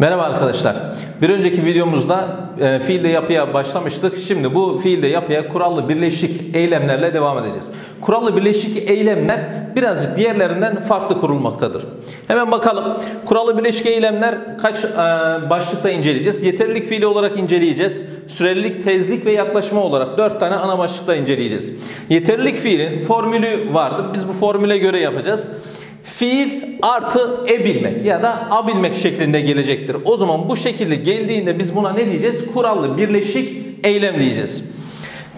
Merhaba arkadaşlar. Bir önceki videomuzda e, fiilde yapıya başlamıştık. Şimdi bu fiilde yapıya kurallı birleşik eylemlerle devam edeceğiz. Kurallı birleşik eylemler birazcık diğerlerinden farklı kurulmaktadır. Hemen bakalım. Kurallı birleşik eylemler kaç e, başlıkta inceleyeceğiz? Yeterlilik fiili olarak inceleyeceğiz. Sürelilik, tezlik ve yaklaşma olarak 4 tane ana başlıkta inceleyeceğiz. Yeterlilik fiilin formülü vardır. Biz bu formüle göre yapacağız. Fiil artı e bilmek ya da a bilmek şeklinde gelecektir. O zaman bu şekilde geldiğinde biz buna ne diyeceğiz? Kurallı birleşik eylem diyeceğiz.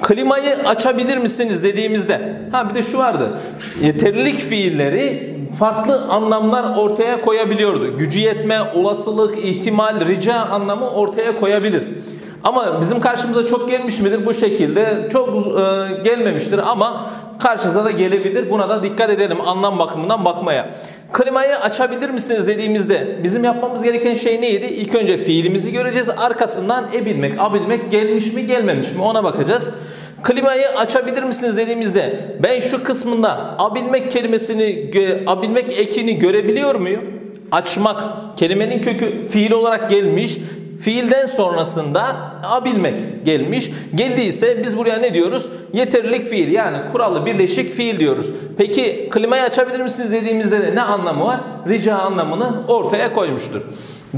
Klimayı açabilir misiniz dediğimizde ha bir de şu vardı. Yeterlilik fiilleri farklı anlamlar ortaya koyabiliyordu. Gücü yetme, olasılık, ihtimal, rica anlamı ortaya koyabilir. Ama bizim karşımıza çok gelmiş midir bu şekilde? Çok e, gelmemiştir ama karşınıza da gelebilir. Buna da dikkat edelim anlam bakımından bakmaya. Klimayı açabilir misiniz dediğimizde bizim yapmamız gereken şey neydi? İlk önce fiilimizi göreceğiz. Arkasından e bilmek, a bilmek gelmiş mi gelmemiş mi ona bakacağız. Klimayı açabilir misiniz dediğimizde ben şu kısmında abilmek kelimesini, abilmek ekini görebiliyor muyum? Açmak kelimenin kökü fiil olarak gelmiş. Fiilden sonrasında abilmek gelmiş. Geldiyse biz buraya ne diyoruz? Yeterlilik fiil yani kurallı birleşik fiil diyoruz. Peki klimayı açabilir misiniz dediğimizde de ne anlamı var? Rica anlamını ortaya koymuştur.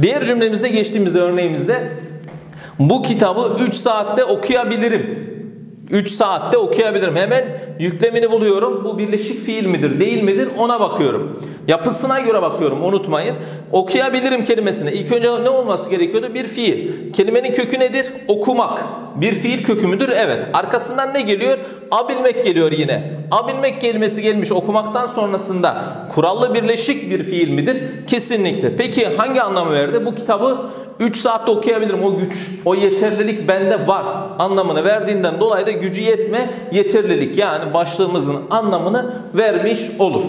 Diğer cümlemizde geçtiğimizde örneğimizde bu kitabı 3 saatte okuyabilirim 3 saatte okuyabilirim. Hemen yüklemini buluyorum. Bu birleşik fiil midir değil midir ona bakıyorum. Yapısına göre bakıyorum unutmayın. Okuyabilirim kelimesine. İlk önce ne olması gerekiyordu? Bir fiil. Kelimenin kökü nedir? Okumak. Bir fiil kökü müdür? Evet. Arkasından ne geliyor? Abilmek geliyor yine. Abilmek kelimesi gelmiş okumaktan sonrasında kurallı birleşik bir fiil midir? Kesinlikle. Peki hangi anlamı verdi? Bu kitabı 3 saatte okuyabilirim o güç, o yeterlilik bende var anlamını verdiğinden dolayı da gücü yetme yeterlilik yani başlığımızın anlamını vermiş olur.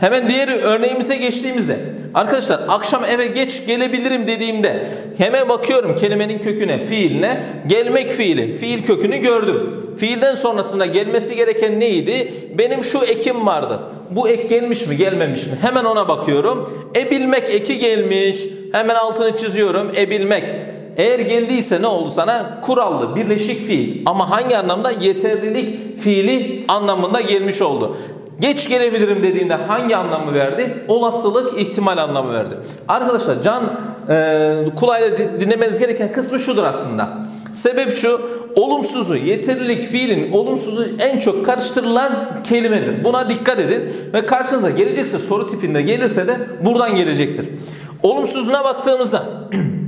Hemen diğer örneğimize geçtiğimizde arkadaşlar akşam eve geç gelebilirim dediğimde hemen bakıyorum kelimenin köküne, fiiline. Gelmek fiili, fiil kökünü gördüm. Fiilden sonrasında gelmesi gereken neydi? Benim şu ekim vardı. Bu ek gelmiş mi, gelmemiş mi? Hemen ona bakıyorum. E bilmek eki gelmiş. Hemen altını çiziyorum. E bilmek. Eğer geldiyse ne oldu sana? Kurallı, birleşik fiil. Ama hangi anlamda? Yeterlilik fiili anlamında gelmiş oldu. Geç gelebilirim dediğinde hangi anlamı verdi? Olasılık, ihtimal anlamı verdi. Arkadaşlar can e, kulağıyla dinlemeniz gereken kısmı şudur aslında. Sebep şu, olumsuzu, yeterlilik fiilin olumsuzu en çok karıştırılan kelimedir. Buna dikkat edin ve karşınıza gelecekse soru tipinde gelirse de buradan gelecektir. Olumsuzuna baktığımızda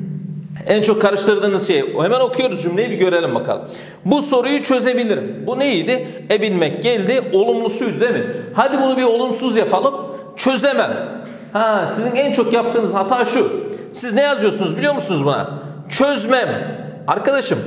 en çok karıştırdığınız şey hemen okuyoruz cümleyi bir görelim bakalım. Bu soruyu çözebilirim. Bu neydi? E bilmek geldi olumlusuydu değil mi? Hadi bunu bir olumsuz yapalım. Çözemem. Ha sizin en çok yaptığınız hata şu. Siz ne yazıyorsunuz biliyor musunuz buna? Çözmem. Arkadaşım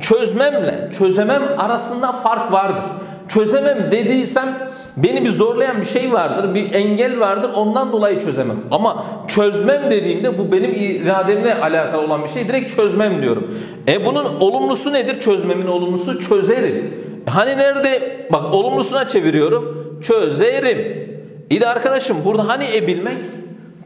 çözmemle çözemem arasında fark vardır. Çözemem dediysem beni bir zorlayan bir şey vardır, bir engel vardır ondan dolayı çözemem. Ama çözmem dediğimde bu benim irademle alakalı olan bir şey. Direkt çözmem diyorum. E bunun olumlusu nedir? Çözmemin olumlusu çözerim. Hani nerede? Bak olumlusuna çeviriyorum. Çözerim. İyi de arkadaşım burada hani e bilmek?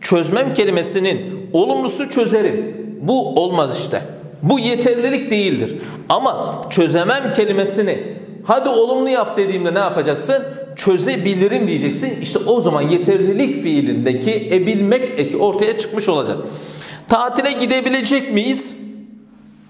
Çözmem kelimesinin olumlusu çözerim. Bu olmaz işte. Bu yeterlilik değildir. Ama çözemem kelimesini hadi olumlu yap dediğimde ne yapacaksın? Çözebilirim diyeceksin. İşte o zaman yeterlilik fiilindeki ebilmek eki ortaya çıkmış olacak. Tatile gidebilecek miyiz?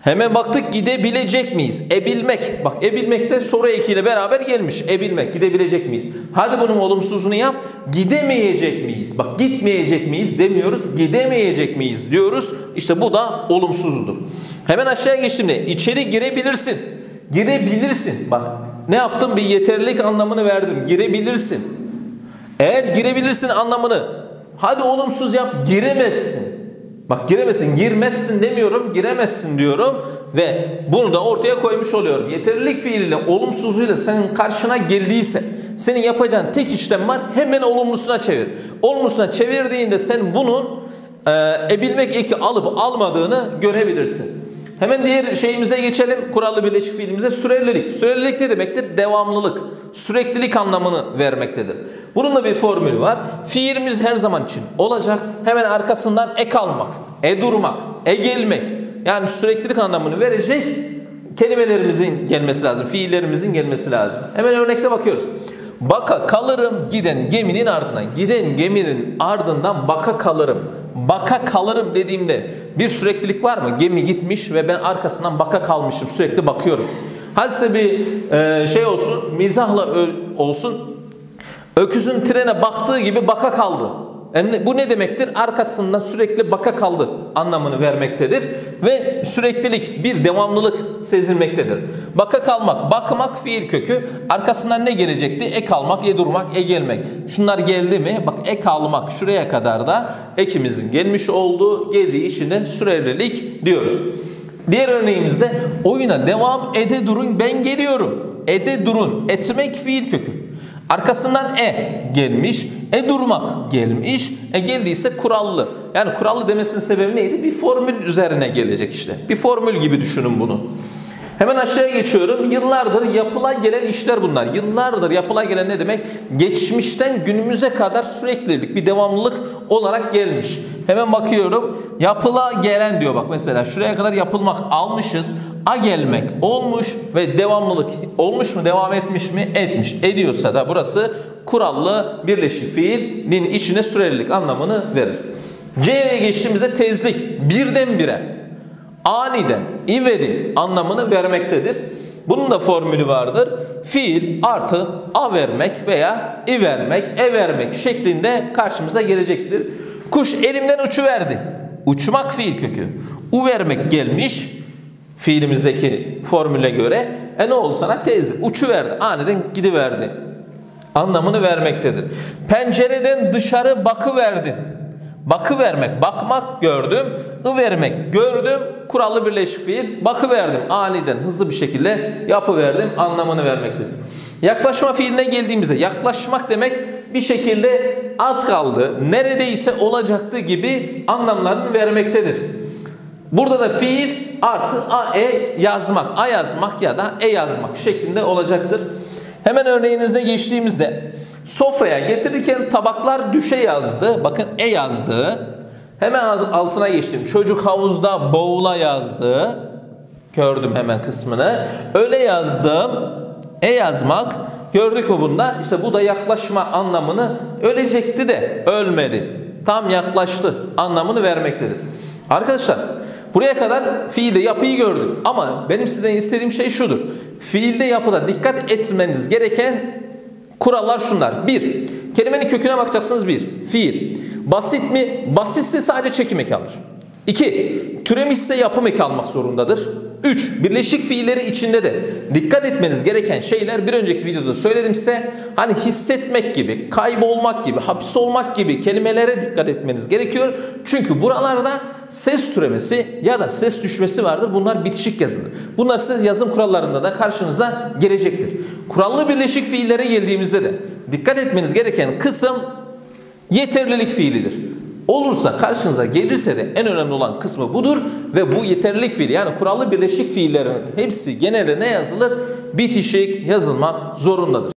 Hemen baktık gidebilecek miyiz? Ebilmek. Bak ebilmek de soru ekiyle beraber gelmiş. Ebilmek. Gidebilecek miyiz? Hadi bunun olumsuzunu yap. Gidemeyecek miyiz? Bak gitmeyecek miyiz demiyoruz. Gidemeyecek miyiz diyoruz. İşte bu da olumsuzudur. Hemen aşağıya geçtiğimde içeri girebilirsin. Girebilirsin. Bak ne yaptım? Bir yeterlilik anlamını verdim. Girebilirsin. Eğer girebilirsin anlamını hadi olumsuz yap giremezsin. Bak giremezsin, girmezsin demiyorum, giremezsin diyorum ve bunu da ortaya koymuş oluyorum. Yeterlilik fiiliyle olumsuzluğuyla senin karşına geldiyse senin yapacağın tek işlem var hemen olumlusuna çevir. Olumlusuna çevirdiğinde sen bunun e, ebilmek eki alıp almadığını görebilirsin. Hemen diğer şeyimize geçelim. Kurallı birleşik fiilimize sürelilik. Sürelilik ne demektir? Devamlılık, süreklilik anlamını vermektedir. Bunun da bir formülü var. Fiilimiz her zaman için olacak. Hemen arkasından ek almak, e durmak. e gelmek. Yani süreklilik anlamını verecek kelimelerimizin gelmesi lazım. Fiillerimizin gelmesi lazım. Hemen örnekte bakıyoruz. Baka kalırım giden geminin ardından. Giden geminin ardından baka kalırım. Baka kalırım dediğimde bir süreklilik var mı? Gemi gitmiş ve ben arkasından baka kalmışım. Sürekli bakıyorum. Hadi bir e, şey olsun, mizahla olsun. Öküzün trene baktığı gibi baka kaldı. Yani bu ne demektir? Arkasından sürekli baka kaldı anlamını vermektedir. Ve süreklilik, bir devamlılık sezilmektedir. Baka kalmak, bakmak fiil kökü. Arkasından ne gelecekti? Ek almak, e durmak, e gelmek. Şunlar geldi mi? Bak ek almak şuraya kadar da ekimizin gelmiş olduğu, geldiği işine sürevlilik diyoruz. Diğer örneğimizde oyuna devam ede durun ben geliyorum. Ede durun. Etmek fiil kökü. Arkasından e gelmiş. E durmak gelmiş. E geldiyse kurallı. Yani kurallı demesinin sebebi neydi? Bir formül üzerine gelecek işte. Bir formül gibi düşünün bunu. Hemen aşağıya geçiyorum. Yıllardır yapıla gelen işler bunlar. Yıllardır yapıla gelen ne demek? Geçmişten günümüze kadar süreklilik, bir devamlılık olarak gelmiş. Hemen bakıyorum. Yapıla gelen diyor bak mesela şuraya kadar yapılmak almışız. A gelmek olmuş ve devamlılık olmuş mu devam etmiş mi etmiş ediyorsa da burası kurallı birleşik fiilin içine sürelilik anlamını verir. C'ye geçtiğimizde tezlik birdenbire aniden ivedi anlamını vermektedir. Bunun da formülü vardır. Fiil artı a vermek veya i vermek, e vermek şeklinde karşımıza gelecektir. Kuş elimden uçuverdi. Uçmak fiil kökü. U vermek gelmiş fiilimizdeki formüle göre. E ne oldu sana? Tez uçuverdi. Aniden gidiverdi. Anlamını vermektedir. Pencereden dışarı bakıverdim. Bakı vermek, bakmak gördüm. I vermek gördüm. Kurallı birleşik fiil. Bakı verdim. Aniden hızlı bir şekilde yapıverdim anlamını vermektedir. Yaklaşma fiiline geldiğimizde yaklaşmak demek bir şekilde az kaldı, neredeyse olacaktı gibi anlamlarını vermektedir. Burada da fiil artı a e yazmak, a yazmak ya da e yazmak şeklinde olacaktır. Hemen örneğinize geçtiğimizde sofraya getirirken tabaklar düşe yazdı. Bakın e yazdı. Hemen altına geçtim. Çocuk havuzda boğula yazdı. Gördüm hemen kısmını. Öyle yazdım. E yazmak. Gördük mü bunda? İşte bu da yaklaşma anlamını ölecekti de ölmedi. Tam yaklaştı anlamını vermektedir. Arkadaşlar buraya kadar fiilde yapıyı gördük. Ama benim sizden istediğim şey şudur. Fiilde yapıda dikkat etmeniz gereken kurallar şunlar. Bir, kelimenin köküne bakacaksınız bir. Fiil. Basit mi? Basitse sadece çekim eki alır. 2. Türemişse yapım eki almak zorundadır. 3. Birleşik fiilleri içinde de dikkat etmeniz gereken şeyler bir önceki videoda söyledim size. Hani hissetmek gibi, kaybolmak gibi, hapis olmak gibi kelimelere dikkat etmeniz gerekiyor. Çünkü buralarda ses türemesi ya da ses düşmesi vardır. Bunlar bitişik yazılır. Bunlar siz yazım kurallarında da karşınıza gelecektir. Kurallı birleşik fiillere geldiğimizde de dikkat etmeniz gereken kısım yeterlilik fiilidir. Olursa karşınıza gelirse de en önemli olan kısmı budur ve bu yeterlilik fiili yani kurallı birleşik fiillerin hepsi genelde ne yazılır? Bitişik yazılmak zorundadır.